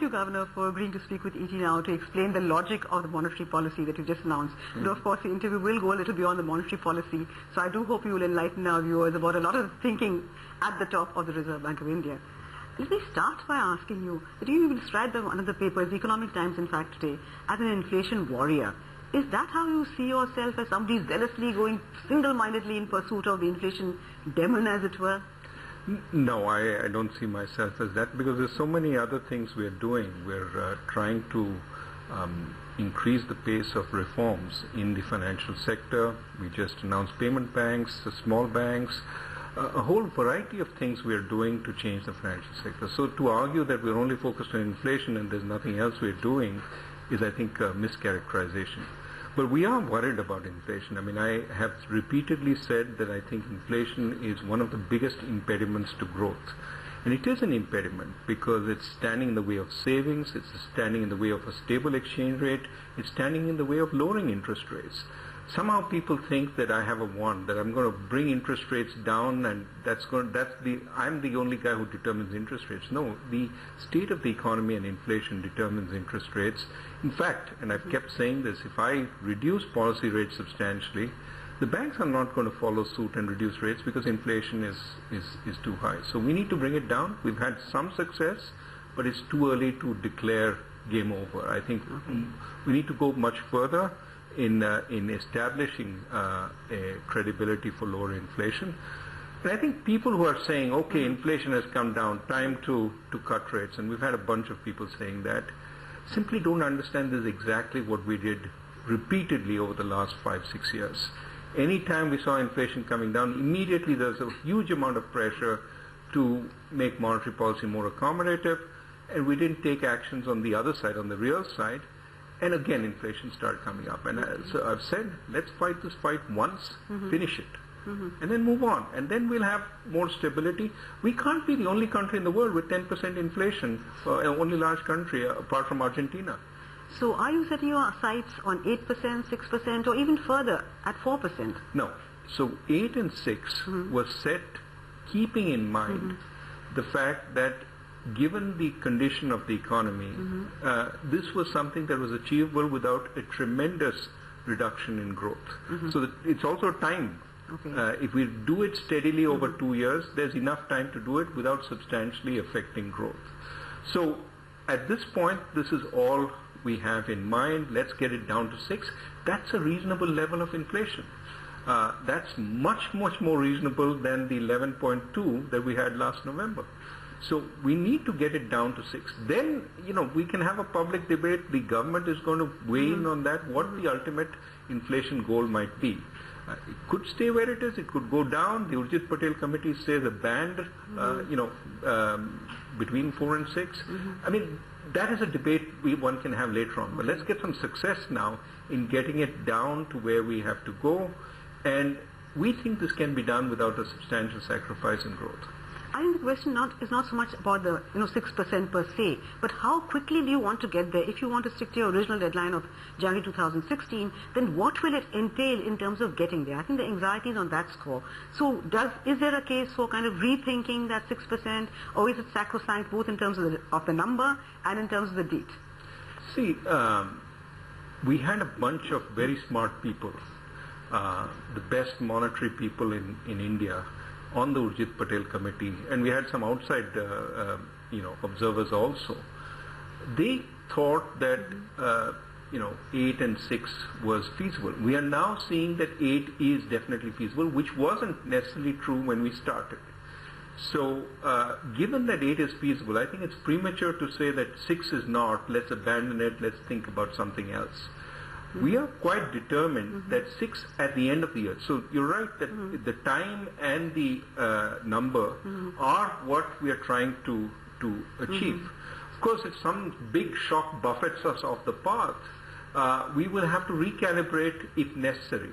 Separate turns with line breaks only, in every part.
thank you, Governor, for agreeing to speak with ET now to explain the logic of the monetary policy that you just announced. Mm. Though, of course, the interview will go a little beyond the monetary policy. So I do hope you will enlighten our viewers about a lot of the thinking at the top of the Reserve Bank of India. Let me start by asking you, that you described one of the papers, the Economic Times, in fact, today, as an inflation warrior. Is that how you see yourself as somebody zealously going single-mindedly in pursuit of the inflation demon, as it were?
No, I, I, don't see myself as that because there's so many other things we're doing. We're uh, trying to um, increase the pace of reforms in the financial sector. We just announced payment banks, small banks, uh, a whole variety of things we're doing to change the financial sector. So to argue that we're only focused on inflation and there's nothing else we're doing is, I think, a mischaracterization. But we are worried about inflation. I mean, I have repeatedly said that I think inflation is one of the biggest impediments to growth. And it is an impediment because it's standing in the way of savings, it's standing in the way of a stable exchange rate, it's standing in the way of lowering interest rates somehow people think that I have a wand, that I'm going to bring interest rates down and that's going that's the I'm the only guy who determines interest rates. No, the state of the economy and inflation determines interest rates. In fact, and I've kept saying this, if I reduce policy rates substantially, the banks are not going to follow suit and reduce rates because inflation is, is, is too high. So we need to bring it down. We've had some success, but it's too early to declare game over. I think we need to go much further in, uh, in establishing uh, a credibility for lower inflation. And I think people who are saying, okay, inflation has come down, time to, to cut rates, and we've had a bunch of people saying that, simply don't understand this exactly what we did repeatedly over the last five, six years. Anytime we saw inflation coming down, immediately there's a huge amount of pressure to make monetary policy more accommodative, and we didn't take actions on the other side, on the real side, and again, inflation started coming up. And uh, so I've said, let's fight this fight once, mm-hmm. finish it. Mm-hmm. And then move on. And then we'll have more stability. We can't be the only country in the world with 10% inflation, uh, only large country uh, apart from Argentina.
So are you setting your sights on 8%, 6%, or even further at 4%?
No. So 8 and 6 mm-hmm. was set keeping in mind mm-hmm. the fact that given the condition of the economy, mm-hmm. uh, this was something that was achievable without a tremendous reduction in growth. Mm-hmm. So it's also time. Okay. Uh, if we do it steadily over mm-hmm. two years, there's enough time to do it without substantially affecting growth. So at this point, this is all we have in mind. Let's get it down to six. That's a reasonable level of inflation. Uh, that's much, much more reasonable than the 11.2 that we had last November. So we need to get it down to six. Then, you know, we can have a public debate. The government is going to weigh in on that, what the ultimate inflation goal might be. Uh, it could stay where it is. It could go down. The Urjit Patel committee says a band, uh, you know, um, between four and 6 mm-hmm. I mean, that is a debate we, one can have later on. But let's get some success now in getting it down to where we have to go. And we think this can be done without a substantial sacrifice in growth.
I think the question not, is not so much about the you know six percent per se, but how quickly do you want to get there? If you want to stick to your original deadline of January 2016, then what will it entail in terms of getting there? I think the anxiety is on that score. So, does is there a case for kind of rethinking that six percent, or is it sacrosanct both in terms of the, of the number and in terms of the date?
See, um, we had a bunch of very smart people, uh, the best monetary people in in India on the Urjit Patel committee, and we had some outside, uh, uh, you know, observers also. They thought that, uh, you know, eight and six was feasible. We are now seeing that eight is definitely feasible, which wasn't necessarily true when we started. So, uh, given that eight is feasible, I think it's premature to say that six is not. Let's abandon it. Let's think about something else we are quite determined mm-hmm. that six at the end of the year. So you're right that mm-hmm. the time and the uh, number mm-hmm. are what we are trying to to achieve. Mm-hmm. Of course, if some big shock buffets us off the path, uh, we will have to recalibrate if necessary.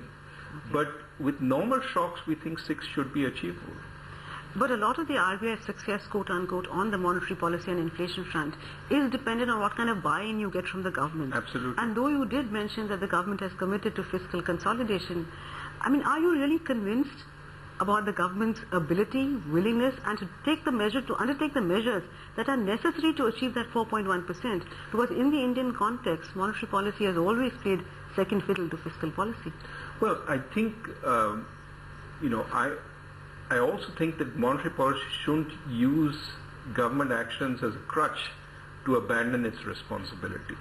But with normal shocks, we think six should be achievable.
But a lot of the RBI's success, quote unquote, on the monetary policy and inflation front is dependent on what kind of buy-in you get from the government.
Absolutely.
And though you did mention that the government has committed to fiscal consolidation, I mean, are you really convinced about the government's ability, willingness, and to take the measure, to undertake the measures that are necessary to achieve that 4.1%. Because in the Indian context, monetary policy has always played second fiddle to fiscal policy.
Well, I think, um, you know, I, I also think that monetary policy shouldn't use government actions as a crutch to abandon its responsibility.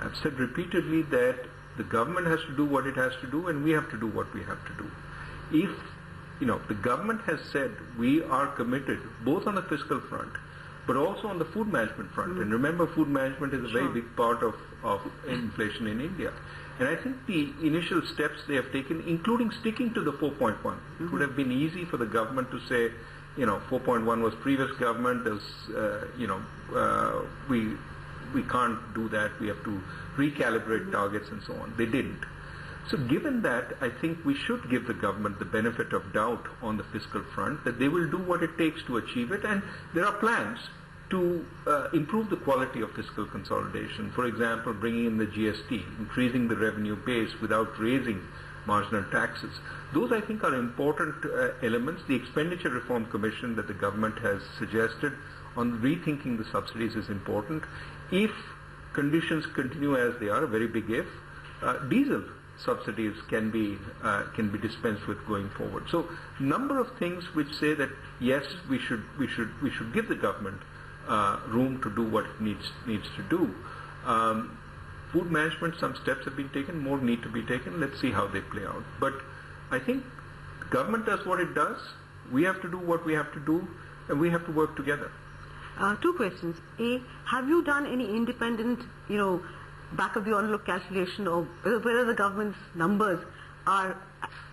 I've said repeatedly that the government has to do what it has to do and we have to do what we have to do. If, you know, the government has said we are committed both on the fiscal front but also on the food management front. Mm-hmm. And remember, food management is a very big part of, of inflation in India. And I think the initial steps they have taken, including sticking to the 4.1, mm-hmm. it would have been easy for the government to say, you know, 4.1 was previous government. There's, uh, you know, uh, we we can't do that. We have to recalibrate targets and so on. They didn't. So given that, I think we should give the government the benefit of doubt on the fiscal front that they will do what it takes to achieve it. And there are plans to uh, improve the quality of fiscal consolidation. For example, bringing in the GST, increasing the revenue base without raising marginal taxes. Those, I think, are important uh, elements. The Expenditure Reform Commission that the government has suggested on rethinking the subsidies is important. If conditions continue as they are, a very big if, uh, diesel subsidies can be uh, can be dispensed with going forward. So, number of things which say that yes, we should we should we should give the government uh, room to do what it needs needs to do. Um, food management, some steps have been taken, more need to be taken. Let's see how they play out. But I think government does what it does. We have to do what we have to do, and we have to work together.
Uh, two questions. A, have you done any independent, you know, back of the envelope calculation of whether the government's numbers are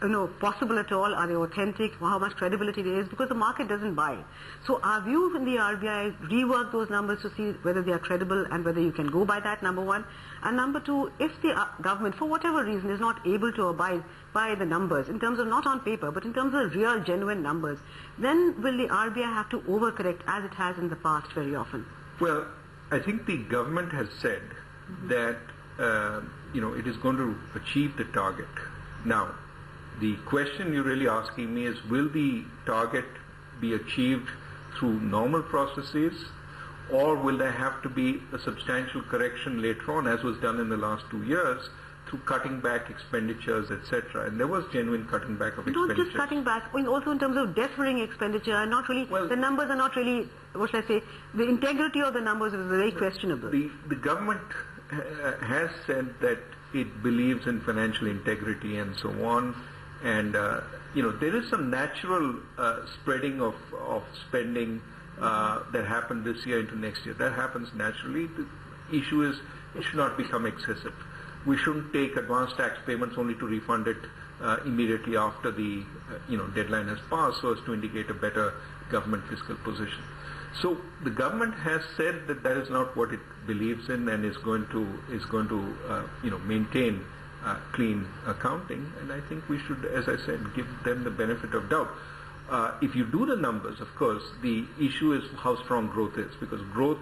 you know, possible at all? Are they authentic? How much credibility there is? Because the market doesn't buy. So our view in the RBI reworked those numbers to see whether they are credible and whether you can go by that, number one? And number two, if the uh, government, for whatever reason, is not able to abide by the numbers, in terms of not on paper, but in terms of real, genuine numbers, then will the RBI have to overcorrect as it has in the past very often?
Well, I think the government has said mm-hmm. that, uh, you know, it is going to achieve the target. Now, the question you're really asking me is, will the target be achieved through normal processes or will there have to be a substantial correction later on, as was done in the last two years, through cutting back expenditures, etc. And there was genuine cutting back of expenditures.
Not just cutting back, also in terms of deferring expenditure, and not really, well, the numbers are not really, what should I say, the integrity of the numbers is very questionable.
The, the government has said that it believes in financial integrity and so on. And, uh, you know, there is some natural uh, spreading of, of spending uh, that happened this year into next year. That happens naturally. The issue is it should not become excessive. We shouldn't take advance tax payments only to refund it uh, immediately after the uh, you know deadline has passed, so as to indicate a better government fiscal position. So the government has said that that is not what it believes in, and is going to is going to uh, you know maintain uh, clean accounting. And I think we should, as I said, give them the benefit of doubt. Uh, if you do the numbers, of course, the issue is how strong growth is, because growth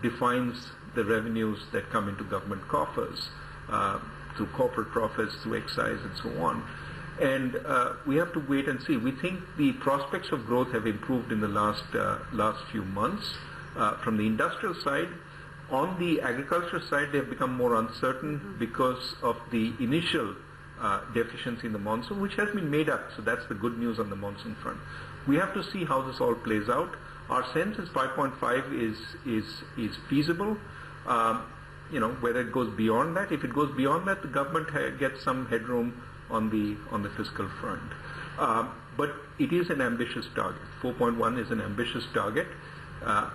defines the revenues that come into government coffers uh, through corporate profits, through excise, and so on. And uh, we have to wait and see. We think the prospects of growth have improved in the last uh, last few months. Uh, from the industrial side, on the agriculture side, they have become more uncertain mm-hmm. because of the initial uh, deficiency in the monsoon, which has been made up. So that's the good news on the monsoon front. We have to see how this all plays out. Our sense is 5.5 is is is feasible. Um, you know whether it goes beyond that. If it goes beyond that, the government ha- gets some headroom on the on the fiscal front. Uh, but it is an ambitious target. 4.1 is an ambitious target. Uh,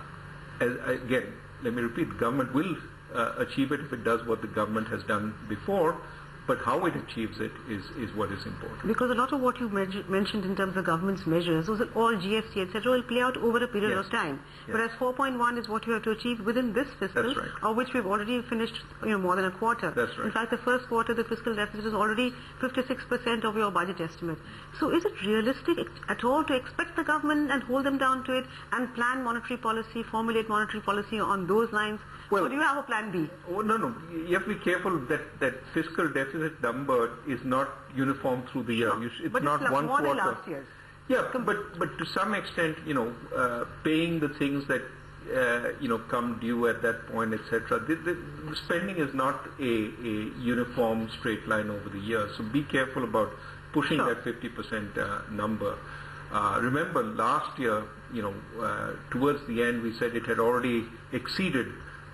as, again, let me repeat: the government will uh, achieve it if it does what the government has done before but how it achieves it is, is what is important.
Because a lot of what you mentioned in terms of government's measures, those are all GST, etc., will play out over a period yes. of time. Yes. Whereas 4.1 is what you have to achieve within this fiscal,
right.
of which we've already finished you know, more than a quarter.
That's right.
In fact, the first quarter, the fiscal deficit is already 56% of your budget estimate. So is it realistic at all to expect the government and hold them down to it and plan monetary policy, formulate monetary policy on those lines? Well, or do you have a plan B?
Oh, no, no. You have to be careful that, that fiscal deficit number is not uniform through the year.
Sure.
it's
but
not
it's
one
more
quarter.
Than last year's.
Yeah, but but to some extent, you know, uh, paying the things that uh, you know come due at that point, etc. The, the, the spending is not a, a uniform straight line over the year. So be careful about pushing
Sure.
that 50% uh, number. Uh, remember, last year, you know, uh, towards the end, we said it had already exceeded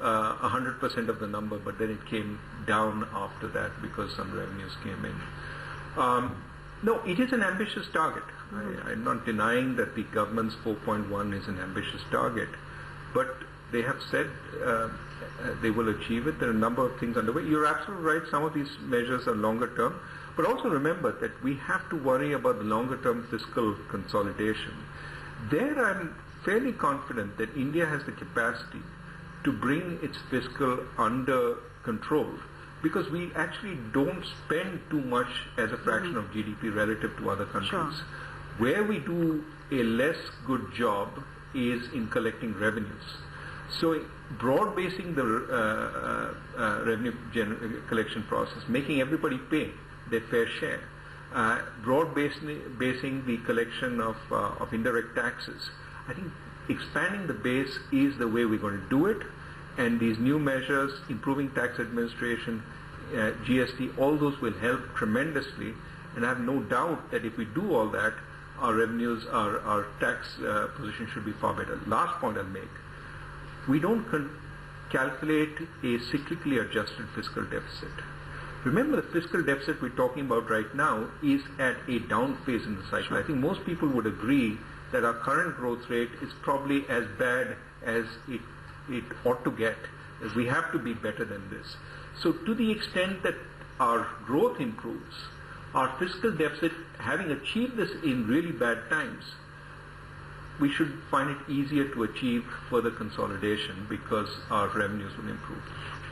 uh, 100% of the number, but then it came down after that because some revenues came in. Um, no, it is an ambitious target. I, I'm not denying that the government's 4.1 is an ambitious target, but they have said uh, they will achieve it. There are a number of things underway. You're absolutely right. Some of these measures are longer term, but also remember that we have to worry about the longer term fiscal consolidation. There, I'm fairly confident that India has the capacity to bring its fiscal under control because we actually don't spend too much as a fraction of GDP relative to other countries.
Sure.
Where we do a less good job is in collecting revenues. So broad basing the uh, uh, uh, revenue gener- collection process, making everybody pay their fair share, uh, broad basing, basing the collection of, uh, of indirect taxes. I think expanding the base is the way we're going to do it, and these new measures, improving tax administration, uh, GST, all those will help tremendously. And I have no doubt that if we do all that, our revenues, our, our tax uh, position should be far better. Last point I'll make we don't calculate a cyclically adjusted fiscal deficit. Remember, the fiscal deficit we're talking about right now is at a down phase in the cycle. I think most people would agree that our current growth rate is probably as bad as it, it ought to get. We have to be better than this. So to the extent that our growth improves, our fiscal deficit, having achieved this in really bad times, we should find it easier to achieve further consolidation because our revenues will improve.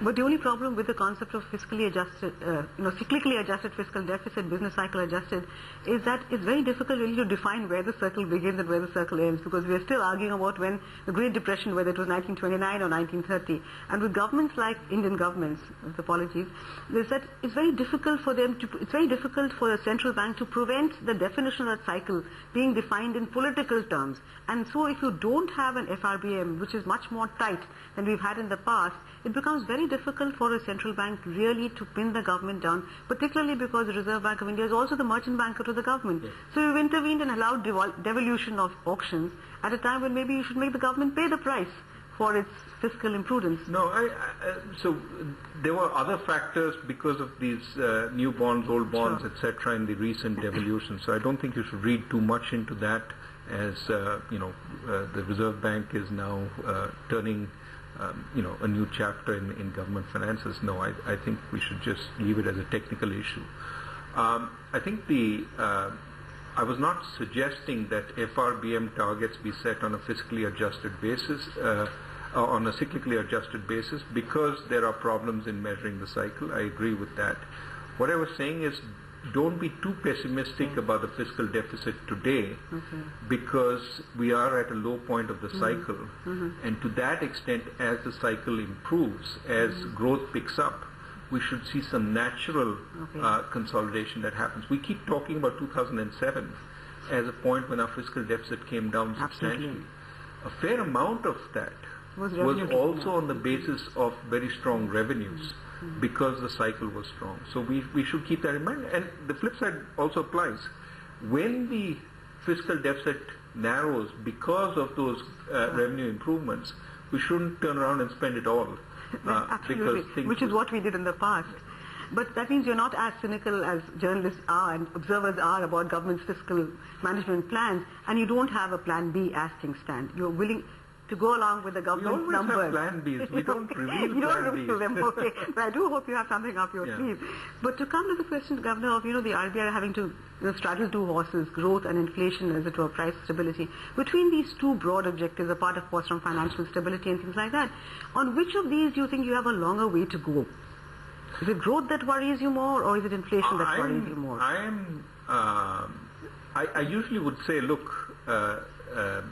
But the only problem with the concept of fiscally adjusted, uh, you know, cyclically adjusted fiscal deficit, business cycle adjusted, is that it's very difficult really to define where the circle begins and where the circle ends because we are still arguing about when the Great Depression, whether it was 1929 or 1930. And with governments like Indian governments, with apologies, is that it's very difficult for them to, it's very difficult for the central bank to prevent the definition of that cycle being defined in political terms. And so if you don't have an FRBM, which is much more tight than we've had in the past, it becomes very difficult for a central bank really to pin the government down, particularly because the Reserve Bank of India is also the merchant banker to the government. So you've intervened and allowed devol- devolution of auctions at a time when maybe you should make the government pay the price for its fiscal imprudence.
No, I, I, uh, so there were other factors because of these uh, new bonds, old bonds,
Sure.
etc., in the recent devolution. So I don't think you should read too much into that. As uh, you know, uh, the Reserve Bank is now uh, turning, um, you know, a new chapter in, in government finances. No, I, I think we should just leave it as a technical issue. Um, I think the I was not suggesting that FRBM targets be set on a fiscally adjusted basis, uh, on a cyclically adjusted basis, because there are problems in measuring the cycle. I agree with that. What I was saying is, don't be too pessimistic about the fiscal deficit today, because we are at a low point of the mm-hmm. cycle, mm-hmm. and to that extent, as the cycle improves, as mm-hmm. growth picks up, we should see some natural
Okay.
uh, consolidation that happens. We keep talking about 2007 as a point when our fiscal deficit came down
Absolutely.
substantially. A fair amount of that
Was
was, also on the basis of very strong revenues because the cycle was strong. So we, we should keep that in mind. And the flip side also applies. When the fiscal deficit narrows because of those uh, revenue improvements, we shouldn't turn around and spend it all. uh,
Absolutely, which is what we did in the past. But that means you're not as cynical as journalists are and observers are about government's fiscal management plans, and you don't have a plan B as things stand. You're willing to go along with the government's
have
numbers.
plan Bs. We don't reveal
you don't
plan
reveal them, okay. But I do hope you have something up your
Yeah.
sleeve. But to come to the question, Governor, of you know the RBI having to you know, straddle two horses, growth and inflation, as it were, price stability. Between these two broad objectives, apart of course from financial stability and things like that, on which of these do you think you have a longer way to go? Is it growth that worries you more, or is it inflation that worries you more?
I'm, um, I, I usually would say, look, uh, uh,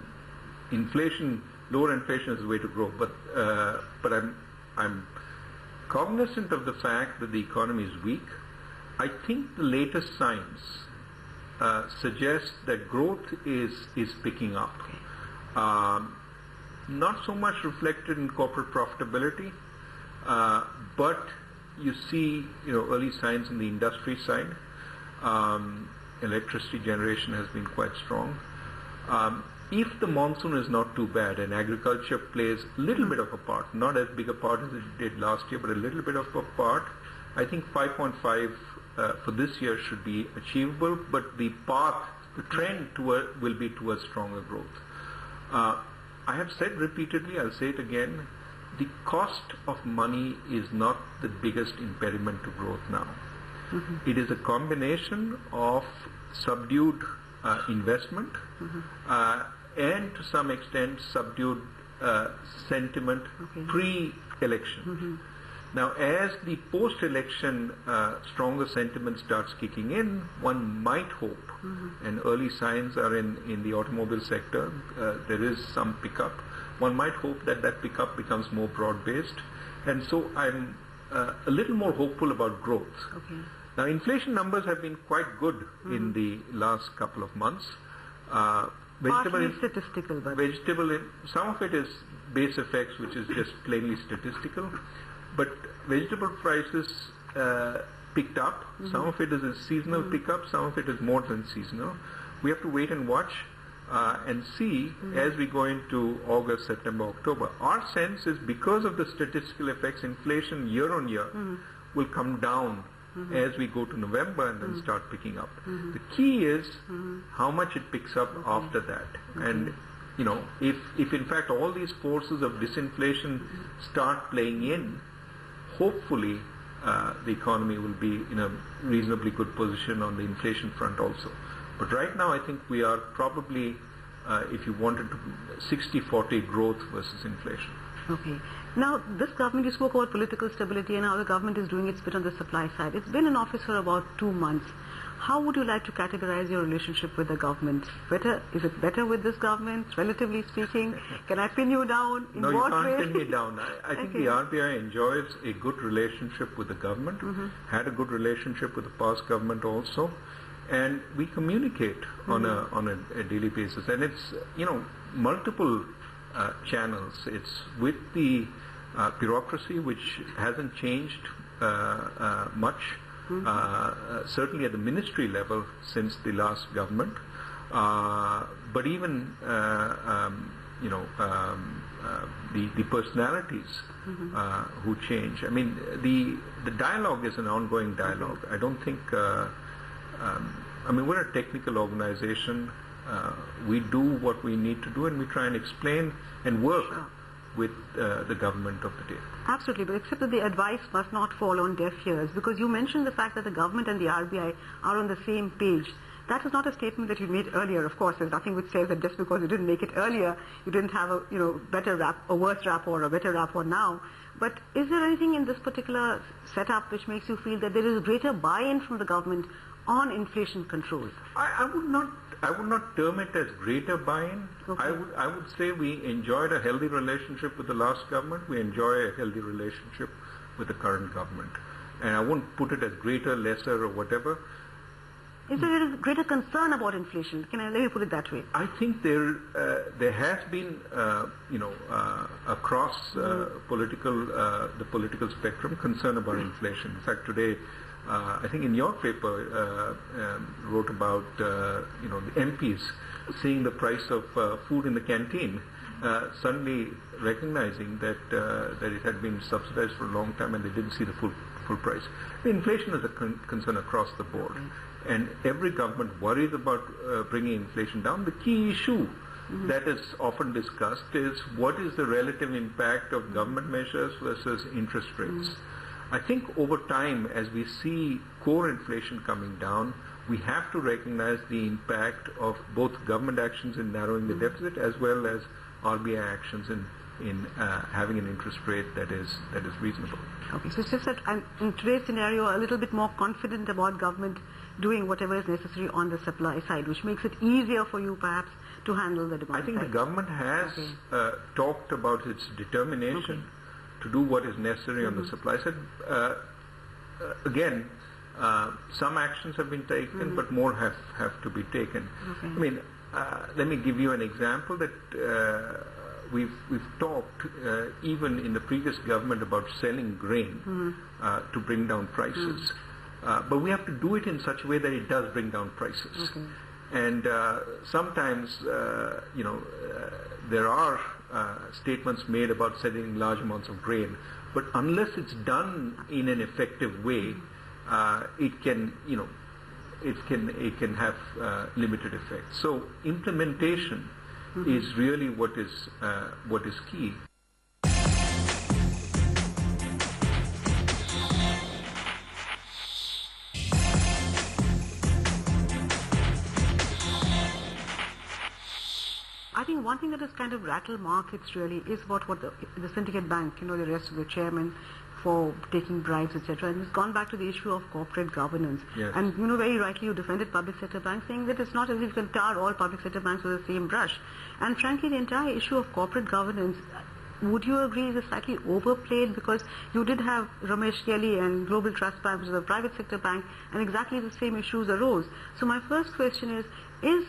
inflation, lower inflation is the way to grow. But uh, but I'm I'm cognizant of the fact that the economy is weak. I think the latest signs uh, suggests that growth is is picking up. Um, not so much reflected in corporate profitability, uh, but you see, you know, early signs in the industry side. Um, electricity generation has been quite strong. Um, if the monsoon is not too bad and agriculture plays a little bit of a part, not as big a part as it did last year, but a little bit of a part, I think 5.5 uh, for this year should be achievable, but the path, the trend toward, will be towards stronger growth. Uh, I have said repeatedly, I'll say it again, the cost of money is not the biggest impediment to growth now. It is a combination of subdued uh, investment uh, and to some extent subdued uh, sentiment
Okay.
pre-election. Now, as the post-election uh, stronger sentiment starts kicking in, one might hope, and early signs are in, in the automobile sector, uh, there is some pickup. One might hope that that pickup becomes more broad-based. And so I'm uh, a little more hopeful about growth.
Okay.
Now, inflation numbers have been quite good in the last couple of months. Vegetable in-
statistical, but
vegetable, in- some of it is base effects, which is just plainly statistical, but vegetable prices uh, picked up. Some of it is a seasonal pickup, some of it is more than seasonal. We have to wait and watch uh, and see as we go into August, September, October. Our sense is because of the statistical effects, inflation year on year will come down Mm-hmm. as we go to November and then mm-hmm. start picking up. Mm-hmm. The key is how much it picks up after that. And you know, if if in fact all these forces of disinflation start playing in, hopefully uh, the economy will be in a reasonably good position on the inflation front also. But right now, I think we are probably, uh, if you wanted to, 60-40 growth versus inflation.
Okay. Now, this government, you spoke about political stability and how the government is doing its bit on the supply side. It's been in office for about two months. How would you like to categorize your relationship with the government? Better? Is it better with this government, relatively speaking? Can I pin you down? In
no, you can't
way?
pin me down. I, I think
Okay.
the RBI enjoys a good relationship with the government,
Mm-hmm.
had a good relationship with the past government also, and we communicate on a
Mm-hmm.
on a, a daily basis. And it's you know multiple uh, channels. It's with the uh, bureaucracy, which hasn't changed uh, uh, much.
Mm-hmm.
Uh, uh, certainly at the ministry level since the last government, uh, but even uh, um, you know um, uh, the the personalities uh, who change. I mean, the the dialogue is an ongoing dialogue. I don't think. Uh, um, I mean, we're a technical organization. Uh, we do what we need to do, and we try and explain and work with uh, the government of the day.
Absolutely, but except that the advice must not fall on deaf ears because you mentioned the fact that the government and the RBI are on the same page. That is not a statement that you made earlier. Of course, there's nothing which says that just because you didn't make it earlier, you didn't have a you know better rap, a worse rapport, or a better rapport now. But is there anything in this particular setup which makes you feel that there is greater buy-in from the government on inflation control?
I, I would not. I would not term it as greater buy-in.
Okay.
I would. I would say we enjoyed a healthy relationship with the last government. We enjoy a healthy relationship with the current government, and I won't put it as greater, lesser, or whatever.
Is there a greater concern about inflation? Can I let me put it that way?
I think there uh, there has been uh, you know uh, across uh, political uh, the political spectrum concern about inflation. In fact, today I think in your paper uh, um, wrote about uh, you know the MPs seeing the price of uh, food in the canteen. Uh, suddenly recognizing that uh, that it had been subsidized for a long time and they didn't see the full full price. Inflation is a con- concern across the board, and every government worries about uh, bringing inflation down. The key issue that is often discussed is what is the relative impact of government measures versus interest rates. I think over time, as we see core inflation coming down, we have to recognize the impact of both government actions in narrowing the deficit as well as RBI actions in in uh, having an interest rate that is that is reasonable.
Okay, so it's just that I'm in today's scenario a little bit more confident about government doing whatever is necessary on the supply side, which makes it easier for you perhaps to handle the demand
I think the government has
Okay.
uh, talked about its determination to do what is necessary on the supply side. Uh, uh, again, Uh, some actions have been taken, but more have, have to be taken.
Okay.
I mean, uh, let me give you an example that uh, we've, we've talked uh, even in the previous government about selling grain uh, to bring down prices. Uh, but we have to do it in such a way that it does bring down prices. And uh, sometimes, uh, you know, uh, there are uh, statements made about selling large amounts of grain, but unless it's done in an effective way, uh, it can, you know, it can it can have uh, limited effect. So implementation is really what is uh, what is key.
Think one thing that has kind of rattled markets really is what, what the, the syndicate bank, you know, the rest of the chairman for taking bribes, etc. And it's gone back to the issue of corporate governance.
Yes.
And you know, very rightly you defended public sector banks, saying that it's not as if you can tar all public sector banks with the same brush. And frankly, the entire issue of corporate governance, would you agree is slightly overplayed because you did have Ramesh Gelli and Global Trust Bank, which is a private sector bank, and exactly the same issues arose. So my first question is, is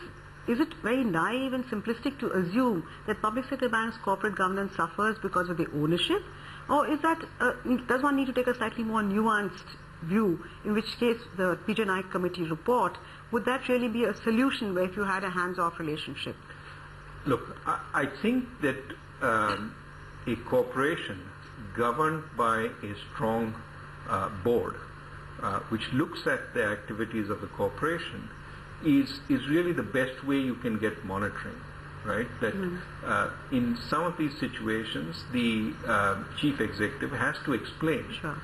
is it very naive and simplistic to assume that public sector banks' corporate governance suffers because of the ownership? Or is that, uh, does one need to take a slightly more nuanced view, in which case the PJ Nayak committee report, would that really be a solution where if you had a hands-off relationship?
Look, I, I think that um, a corporation governed by a strong uh, board, uh, which looks at the activities of the corporation, is is really the best way you can get monitoring, right? That uh, in some of these situations, the uh, chief executive has to explain
Sure.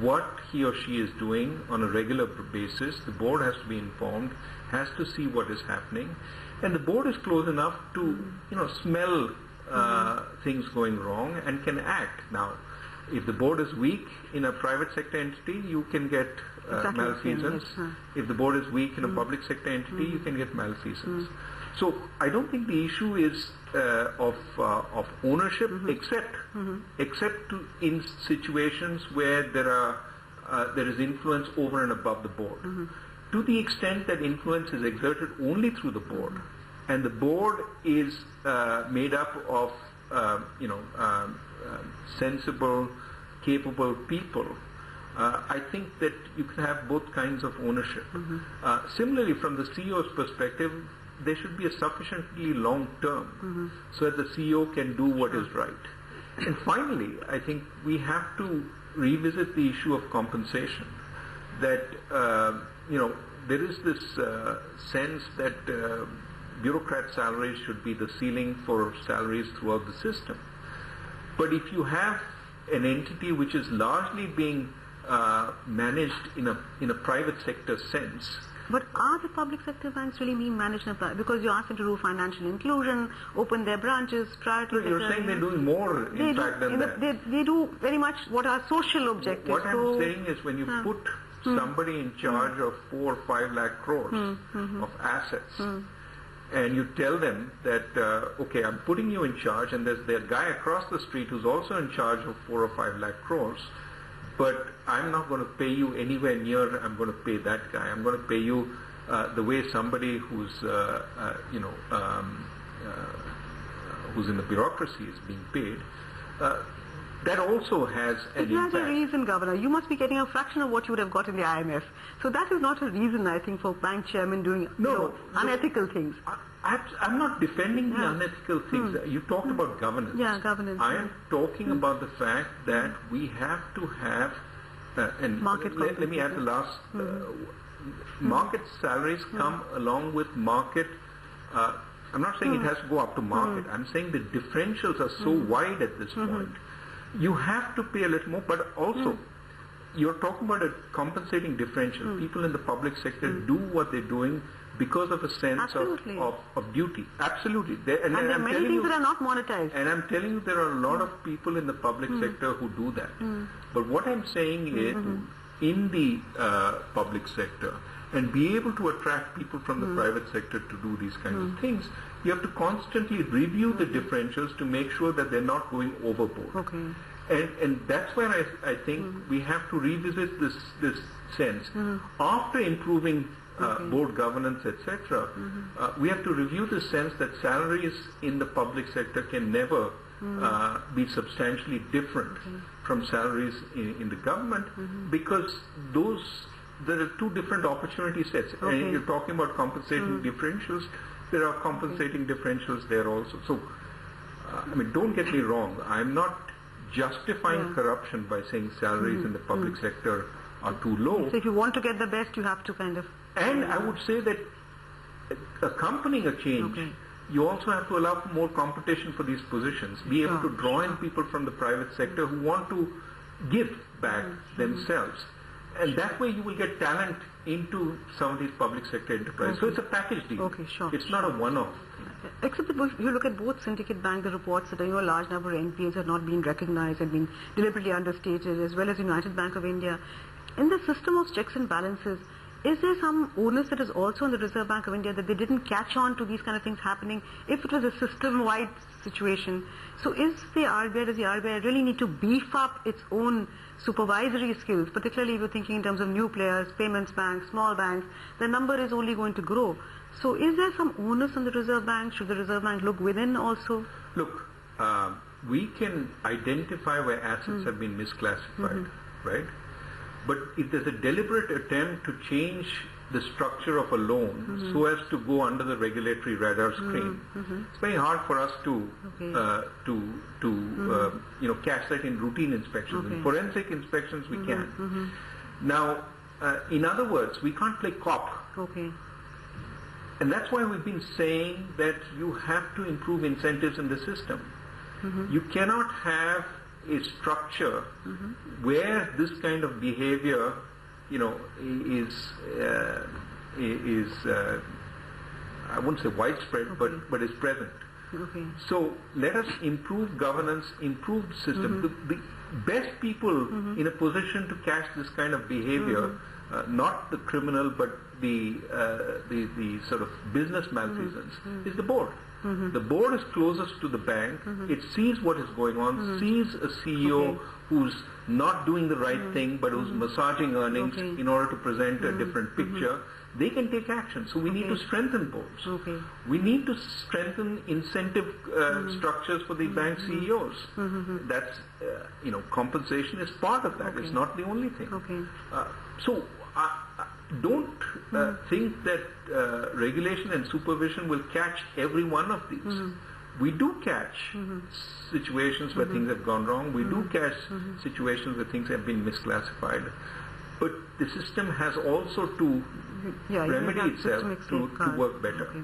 what he or she is doing on a regular basis. The board has to be informed, has to see what is happening, and the board is close enough to, you know, smell uh, things going wrong and can act. Now, if the board is weak in a private sector entity, you can get
Exactly
malfeasance.
yes.
If the board is weak in a public sector entity, you can get malfeasance. So I don't think the issue is uh, of uh, of ownership, except except to, in situations where there are uh, there is influence over and above the board. To the extent that influence is exerted only through the board, and the board is uh, made up of uh, you know um, um, sensible, capable people. Uh, I think that you can have both kinds of ownership. Uh, similarly, from the CEO's perspective, there should be a sufficiently long term so that the CEO can do what is right. And finally, I think we have to revisit the issue of compensation. That uh, you know there is this uh, sense that uh, bureaucrat salaries should be the ceiling for salaries throughout the system. But if you have an entity which is largely being uh, managed in a in a private sector sense,
But are the public sector banks really being managed in a because you ask them to do financial inclusion, open their branches, priority
you're
sector,
saying they're doing more
they
in
do,
fact than
in the-
that.
They, they do very much what are social objectives.
What
so,
I'm saying is when you
Huh.
put hmm. somebody in charge hmm. of four or five lakh crores hmm. of assets, and you tell them that, uh, okay, I'm putting you in charge, and there's their guy across the street who's also in charge of four or five lakh crores, but I'm not going to pay you anywhere near, I'm going to pay that guy. I'm going to pay you uh, the way somebody who's, uh, uh, you know, um, uh, who's in the bureaucracy is being paid. Uh, that also has an
It's not a reason, Governor. You must be getting a fraction of what you would have got in the IMF. So that is not a reason, I think, for bank chairman doing
No,
you know,
no.
unethical things.
I- I'm not defending the
Yeah.
unethical things. Hmm. You talked about governance.
Yeah, governance,
I am talking hmm. about the fact that we have to have, uh, and
Market
let, let me add the last. Uh, hmm. market salaries come along with market. Uh, I'm not saying it has to go up to market. I'm saying the differentials are so wide at this point. You have to pay a little more, but also. You're talking about a compensating differential. People in the public sector do what they're doing because of a sense of, of, of duty. Absolutely. There- and,
And there are
I'm
many
telling
things
you,
that are not monetized.
and I'm telling you, there are a lot hmm. of people in the public hmm. sector who do that. Hmm. But what I'm saying is, in the uh, public sector, and be able to attract people from the private sector to do these kinds of things, you have to constantly review the differentials to make sure that they're not going overboard.
Okay.
And, and that's where I, I think we have to revisit this, this sense. After improving uh, board governance, etc., uh, we have to review the sense that salaries in the public sector can never uh, be substantially different from salaries in, in the government because those there are two different opportunity sets.
Okay.
And you're talking about compensating differentials. There are compensating differentials there also. So, uh, I mean, don't get me wrong. I'm not justifying
Yeah.
corruption by saying salaries in the public sector are too low.
So if you want to get the best, you have to kind of...
And I would say that accompanying a change,
Okay.
you also have to allow for more competition for these positions. Be able
Sure,
to draw in people from the private sector who want to give back
Mm-hmm.
themselves. And that way you will get talent into some of these public sector enterprises. So it's a package deal.
Okay, sure,
It's not a one-off.
Except that if you look at both syndicate bank, the reports that you know, a large number of NPAs have not been recognized and been deliberately understated, as well as United Bank of India. In the system of checks and balances, is there some onus that is also on the Reserve Bank of India that they didn't catch on to these kind of things happening if it was a system-wide situation? So is the RBI, does the RBI really need to beef up its own supervisory skills, particularly if you're thinking in terms of new players, payments banks, small banks, the number is only going to grow. So is there some onus on the Reserve Bank? Should the Reserve Bank look within also?
Look, um, we can identify where assets
Hmm.
have been misclassified,
Mm-hmm.
right? But if there's a deliberate attempt to change the structure of a loan
Mm-hmm.
so as to go under the regulatory radar screen, it's very hard for us to
Okay. Mm-hmm.
uh, to to uh, you know catch that in routine inspections. In
Okay. Mm-hmm.
forensic inspections, we can. Now, uh, in other words, we can't play cop.
Okay.
And that's why we've been saying that you have to improve incentives in the system. You cannot have a structure where this kind of behavior, you know, is uh, i- is uh, I wouldn't say widespread, but but is present.
Okay.
So let us improve governance, improve the system. The, the best people in a position to catch this kind of behavior, uh, not the criminal, but the, uh, the the sort of business malfeasance, is the board. The board is closest to the bank. It sees what is going on, hmm. sees a CEO
Okay.
who's not doing the right hmm. thing, but who's hmm. massaging earnings
Okay.
in order to present a different picture. They can take action. So we need to strengthen boards.
Okay.
We need to strengthen incentive uh, structures for the bank CEOs. That's, uh, you know, compensation is part of that. It's not the only thing.
Okay.
Uh, so uh, don't uh, think that uh, regulation and supervision will catch every one of these. We do catch situations where things have gone wrong. We do catch situations where things have been misclassified. But the system has also to
Yeah,
remedy itself to, to work better.
Okay.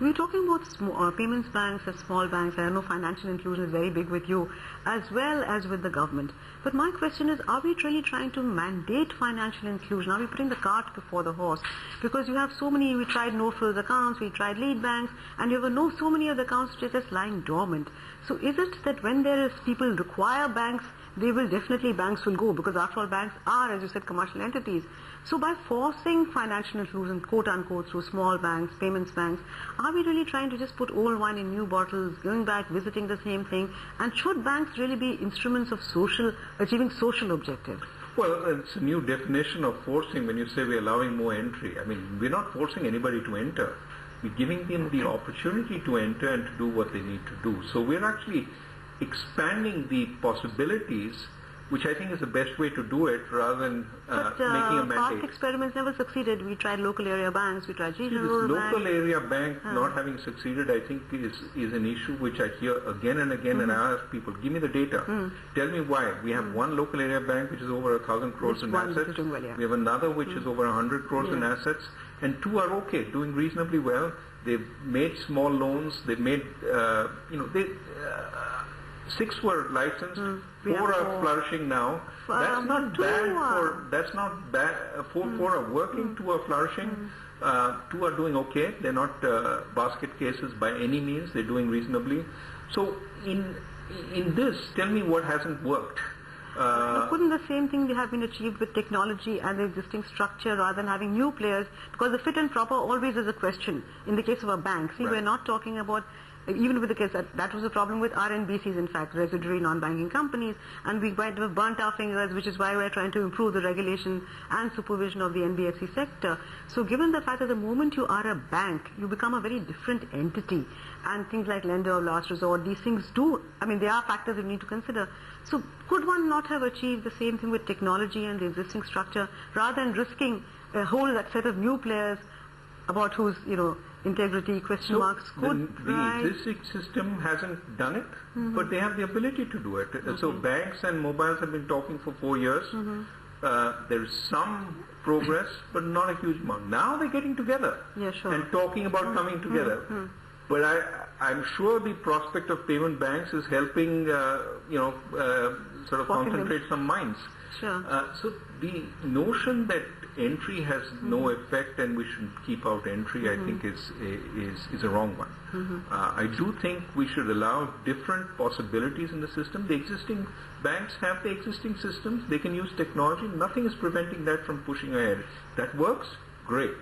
We're talking about uh, payments banks as small banks. I know financial inclusion is very big with you, as well as with the government. But my question is, are we really trying to mandate financial inclusion? Are we putting the cart before the horse? Because you have so many, we tried no-frills accounts, we tried lead banks, and you have no, so many of the accounts which are just lying dormant. So is it that when there is people require banks, they will definitely, banks will go, because after all, banks are, as you said, commercial entities. So by forcing financial inclusion, quote unquote, through small banks, payments banks, are we really trying to just put old wine in new bottles, going back, visiting the same thing? And should banks really be instruments of social, achieving social objectives?
Well, it's a new definition of forcing when you say we're allowing more entry. I mean, we're not forcing anybody to enter. We're giving them the opportunity to enter and to do what they need to do. So we're actually expanding the possibilities, which I think is the best way to do it rather than uh,
But
making a
uh, past
mandate.
experiments never succeeded. We tried local area banks, we tried regional rural
local
banks.
area bank not having succeeded, I think, is is an issue which I hear again and again, and
Mm-hmm.
I ask people, give me the data. Tell me why. We have one local area bank which is over a thousand crores in assets.
well, yeah.
We have another which is over a hundred crores in assets, and two are okay, doing reasonably well. They've made small loans. They've made, uh, you know, they. Uh, Six were licensed,
We
four are
four.
flourishing now. That's not bad
are-
for that's not bad. Four, four are working, two are flourishing, uh, two are doing okay. They're not uh, basket cases by any means. They're doing reasonably. So in in this, tell me what hasn't worked. Uh,
Couldn't the same thing have been achieved with technology and the existing structure rather than having new players? Because the fit and proper always is a question in the case of a bank. See,
Right.
we're not talking about even with the case that that was a problem with RNBCs, in fact, residuary non-banking companies, and we might have burnt our fingers, which is why we're trying to improve the regulation and supervision of the NBFC sector. So given the fact that the moment you are a bank, you become a very different entity, and things like lender of last resort, these things do, I mean, there are factors you need to consider. So could one not have achieved the same thing with technology and the existing structure, rather than risking a whole set of new players about whose, you know, integrity, question marks
the,
could
the
rise?
existing system hasn't done it,
Mm-hmm.
but they have the ability to do it. So banks and mobiles have been talking for four years.
Mm-hmm.
Uh, there is some progress, but not a huge amount. Now they're getting together
Yeah, sure.
and talking about
Mm-hmm.
coming together. But I, I'm sure the prospect of payment banks is helping, uh, you know, uh, sort of
Walking them.
concentrate some minds.
Sure.
Uh, so the notion that entry has no
Mm-hmm.
effect and we should keep out entry, I think is is is a wrong one.
Mm-hmm.
Uh, I do think we should allow different possibilities in the system. The existing banks have the existing systems; they can use technology. Nothing is preventing that from pushing ahead. That works, great.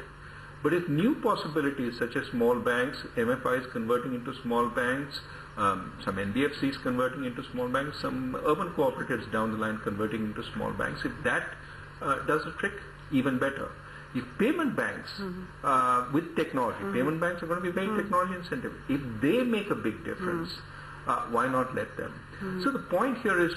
But if new possibilities such as small banks, MFIs converting into small banks, um, some NBFCs converting into small banks, some urban cooperatives down the line converting into small banks, if that uh, does the trick, even better. If payment banks mm-hmm. uh, with technology, mm-hmm. payment banks are going to be very mm-hmm. technology incentive. If they make a big difference, uh, why not let them? So the point here is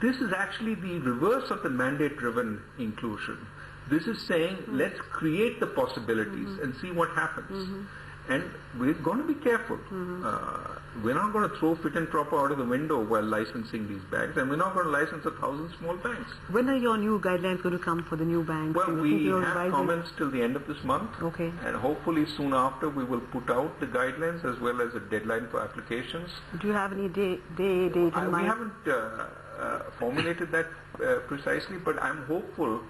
this is actually the reverse of the mandate-driven inclusion. This is saying let's create the possibilities and see what happens. And we're going to be careful. Uh, we're not going to throw fit and proper out of the window while licensing these banks, and we're not going to license a thousand small banks.
When are your new guidelines going to come for the new banks?
Well, we have
revising-
comments till the end of this month.
Okay.
And hopefully soon after we will put out the guidelines as well as a deadline for applications.
Do you have any day, day date in
I, we haven't uh, uh, formulated that uh, precisely, but I'm hopeful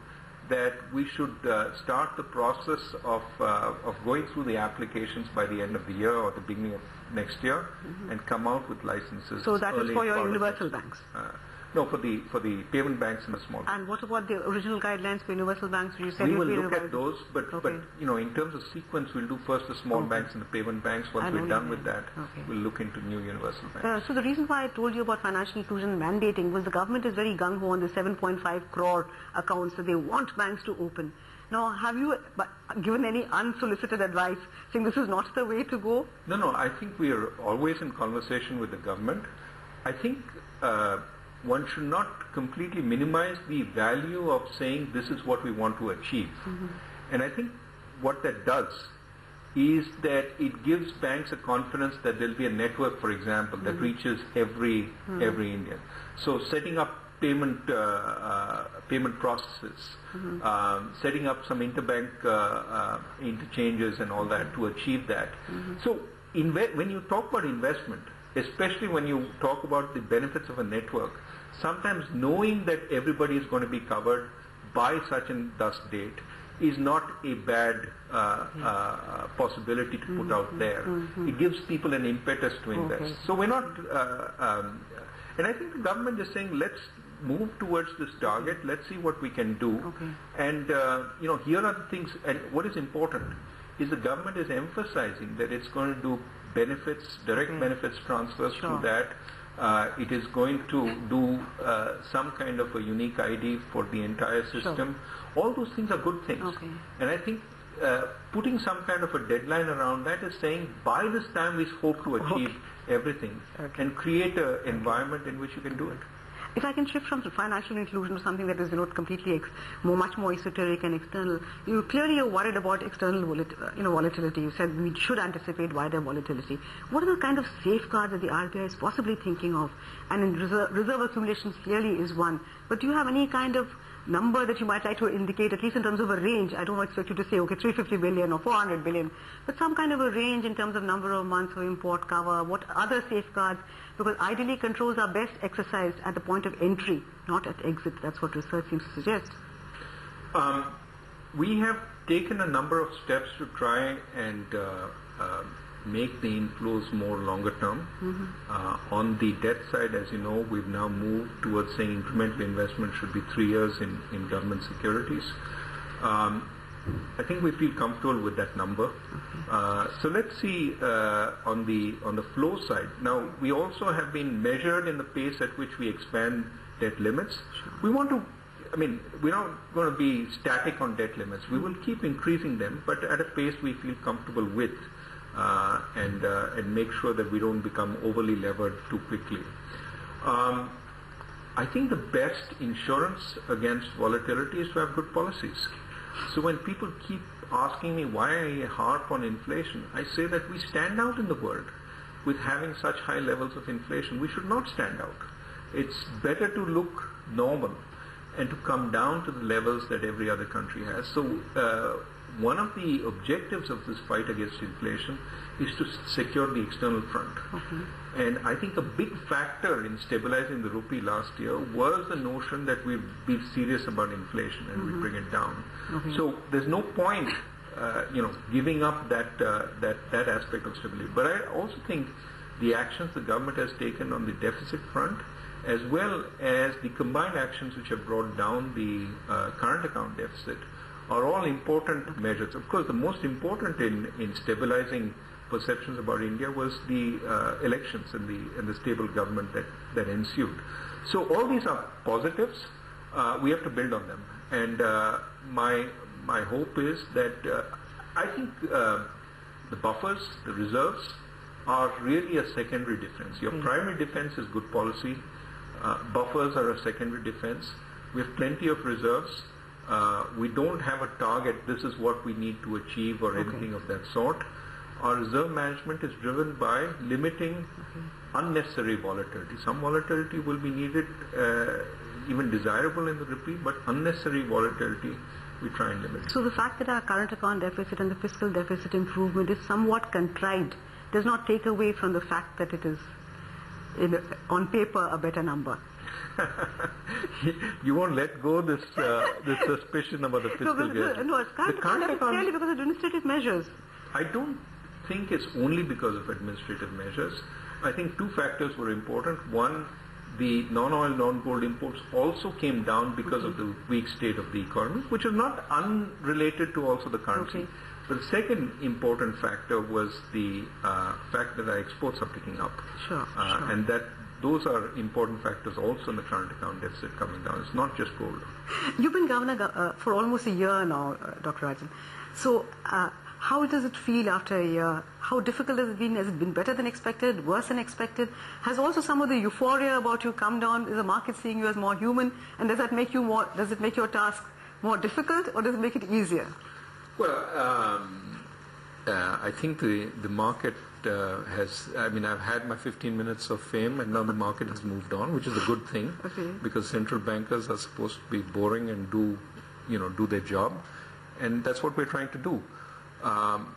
that we should uh, start the process of, uh, of going through the applications by the end of the year or the beginning of next year and come out with licenses.
Mm-hmm. So that is for your universal banks?
Uh, no, for the for the payment banks and the small banks.
And what about the original guidelines for universal banks? You said
We will look at those, but, but you know, in terms of sequence, we'll do first the small
Okay.
banks and the payment banks. Once
And
we're done with that,
Okay.
we'll look into new universal banks.
Uh, so the reason why I told you about financial inclusion mandating was the government is very gung-ho on the 7.5 crore accounts that they want banks to open. Now, have you given any unsolicited advice saying this is not the way to go?
No, no, I think we are always in conversation with the government. I think uh, one should not completely minimize the value of saying this is what we want to achieve. And I think what that does is that it gives banks a confidence that there'll be a network, for example, that reaches every every Indian. So setting up payment uh, uh, payment processes, um, setting up some interbank uh, uh, interchanges and all that to achieve that. So inve- when you talk about investment, especially when you talk about the benefits of a network, sometimes knowing that everybody is going to be covered by such and thus date is not a bad uh, uh, possibility to put out there. It gives people an impetus to invest. So we're not, uh, um, and I think the government is saying let's move towards this target. Let's see what we can do.
Okay.
And uh, you know, here are the things. And what is important is the government is emphasizing that it's going to do benefits, direct
Okay.
benefits transfers
Sure.
through that. Uh, it is going to do uh, some kind of a unique ID for the entire system. All those things are good things.
Okay.
And I think uh, putting some kind of a deadline around that is saying by this time we hope to achieve everything
Okay.
and create an environment in which you can do it.
If I can shift from financial inclusion to something that is, you know, completely more, much more esoteric and external, you clearly are worried about external you know, volatility. You said we should anticipate wider volatility. What are the kind of safeguards that the RBI is possibly thinking of? And reserve, reserve accumulations clearly is one. But do you have any kind of number that you might like to indicate, at least in terms of a range? I don't expect you to say, okay, 350 billion or 400 billion, but some kind of a range in terms of number of months of import cover, what other safeguards? Because ideally controls are best exercised at the point of entry, not at exit. That's what research seems to suggest.
Um, we have taken a number of steps to try and uh, uh, make the inflows more longer term. Uh, on the debt side, as you know, we've now moved towards saying incremental investment should be three years in, in government securities. Um, I think we feel comfortable with that number. Uh, so let's see uh, on the on the flow side. Now we also have been measured in the pace at which we expand debt limits. We want to. I mean, we're not going to be static on debt limits. We will keep increasing them, but at a pace we feel comfortable with, uh, and uh, and make sure that we don't become overly levered too quickly. Um, I think the best insurance against volatility is to have good policies. So when people keep asking me why I harp on inflation, I say that we stand out in the world with having such high levels of inflation. We should not stand out. It's better to look normal and to come down to the levels that every other country has. So uh, one of the objectives of this fight against inflation is to secure the external front. And I think a big factor in stabilizing the rupee last year was the notion that we be serious about inflation and we bring it down. So there's no point, uh, you know, giving up that uh, that that aspect of stability. But I also think the actions the government has taken on the deficit front, as well as the combined actions which have brought down the uh, current account deficit, are all important measures. Of course, the most important in, in stabilizing perceptions about India was the uh, elections and the, and the stable government that, that ensued. So all these are positives. Uh, we have to build on them. And uh, my, my hope is that uh, I think uh, the buffers, the reserves, are really a secondary defense. Your primary defense is good policy. Uh, buffers are a secondary defense. We have plenty of reserves. Uh, we don't have a target, this is what we need to achieve or anything of that sort. Our reserve management is driven by limiting unnecessary volatility. Some volatility will be needed, uh, even desirable in the rupee, but unnecessary volatility we try and limit.
So the fact that our current account deficit and the fiscal deficit improvement is somewhat contrived does not take away from the fact that it is, in, on paper, a better number.
you won't let go this uh, this suspicion about the fiscal
No,
gearing.
no, it's
The
current account
current
deficit because of administrative measures.
I don't think it's only because of administrative measures. I think two factors were important. One, the non-oil, non-gold imports also came down because of the weak state of the economy, which is not unrelated to also the currency.
Okay.
But the second important factor was the uh, fact that our exports are picking up.
Sure,
Uh,
sure.
And that those are important factors also in the current account deficit coming down. It's not just gold.
You've been governor uh, for almost a year now, uh, Dr. Rajan. So, uh, how does it feel after a year? How difficult has it been? Has it been better than expected, worse than expected? Has also some of the euphoria about you come down? Is the market seeing you as more human? And does that make you more? Does it make your task more difficult, or does it make it easier?
Well, um, uh, I think the the market uh, has. I mean, I've had my 15 minutes of fame, and now the market has moved on, which is a good thing
Okay.
because central bankers are supposed to be boring and do, you know, do their job, and that's what we're trying to do. Um,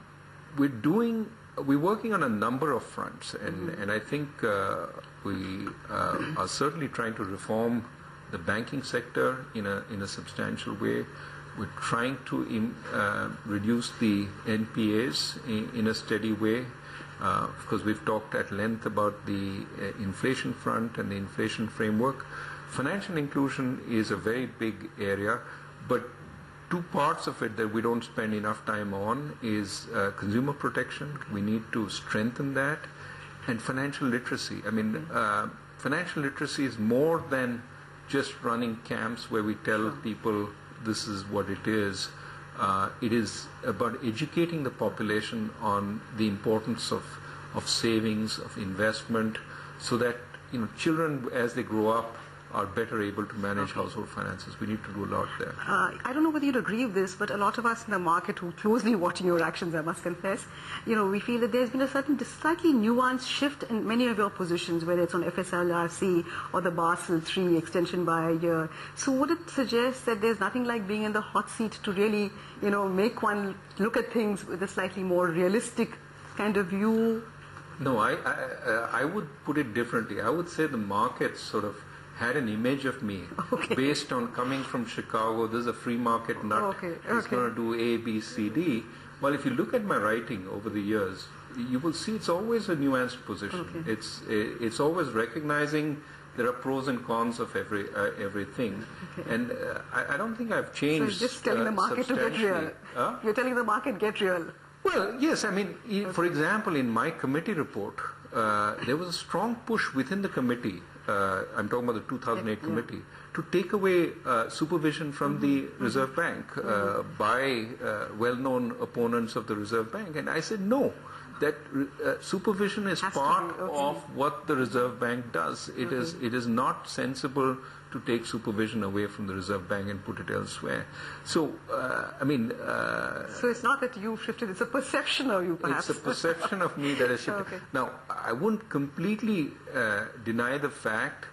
we're doing. We're working on a number of fronts, and, and I think uh, we uh, are certainly trying to reform the banking sector in a in a substantial way. We're trying to im- uh, reduce the NPAs in, in a steady way. Uh, because we've talked at length about the uh, inflation front and the inflation framework. Financial inclusion is a very big area, but two parts of it that we don't spend enough time on is uh, consumer protection. We need to strengthen that, and financial literacy. I mean, uh, financial literacy is more than just running camps where we tell people this is what it is. Uh, it is about educating the population on the importance of, of savings, of investment, so that you know children as they grow up are better able to manage household finances. We need to do a lot there.
Uh, I don't know whether you'd agree with this, but a lot of us in the market who are closely watching your actions, I must confess, you know, we feel that there's been a certain slightly nuanced shift in many of your positions, whether it's on FSLRC or the Basel III extension by a year. So would it suggest that there's nothing like being in the hot seat to really, you know, make one look at things with a slightly more realistic kind of view?
No, I, I, I would put it differently. I would say the markets sort of had an image of me
Okay.
based on coming from Chicago. This is a free market nut.
Okay,
He's
okay.
going to do A, B, C, D. Well, if you look at my writing over the years, you will see it's always a nuanced position.
Okay.
It's it's always recognizing there are pros and cons of every uh, everything,
Okay.
and uh, I, I don't think I've
So
changed.
you're just telling
uh,
the market to get real.
Huh?
You're telling the market get real.
Well, yes. I mean, i- for example, in my committee report, uh, there was a strong push within the committee. Uh, I'm talking about the 2008 committee to take away uh, supervision from the Reserve Bank uh, by uh, well-known opponents of the Reserve Bank, and I said no. That uh, supervision is
Has
part
okay.
of what the Reserve Bank does. It is it is not sensible to take supervision away from the Reserve Bank and put it elsewhere. So, uh, I mean. Uh,
So it's not that you've shifted, it's a perception of you perhaps.
it's a perception of me that has shifted.
Okay.
Now, I wouldn't completely uh, deny the fact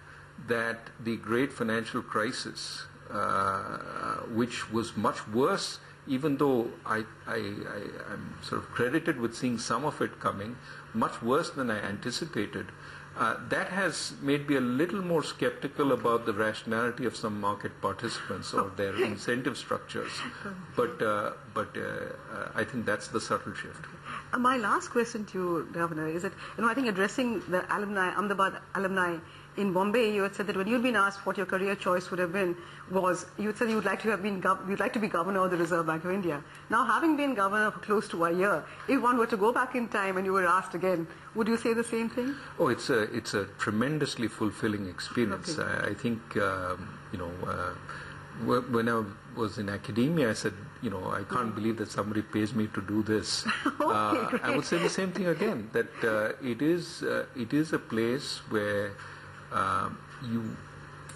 that the great financial crisis, uh, which was much worse, even though I, I, I, I'm sort of credited with seeing some of it coming, much worse than I anticipated. Uh, that has made me a little more skeptical about the rationality of some market participants or their incentive structures. But, uh, but uh, uh, I think that's the subtle shift.
Uh, my last question to you, Governor, is that, you know, I think addressing the alumni, Ahmedabad alumni in Bombay, you had said that when you'd been asked what your career choice would have been, was you had said you would like to have been, gov- you'd like to be governor of the Reserve Bank of India. Now, having been governor for close to a year, if one were to go back in time and you were asked again, would you say the same thing?
Oh, it's a it's a tremendously fulfilling experience.
Okay.
I, I think um, you know uh, when I was in academia, I said you know I can't believe that somebody pays me to do this. uh, I would say the same thing again. That uh, it is uh, it is a place where um, you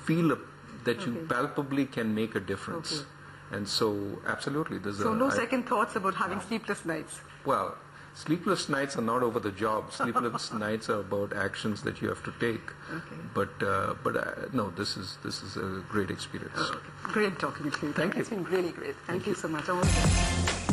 feel a, that you palpably can make a difference.
Okay.
And so, absolutely, there's
So
a
no
I-
second thoughts about having sleepless nights.
well, sleepless nights are not over the job. Sleepless nights are about actions that you have to take.
Okay.
But uh, but uh, no, this is this is a great experience.
Great talking to you.
Thank you.
It's been really great. Thank, you so much. All the best.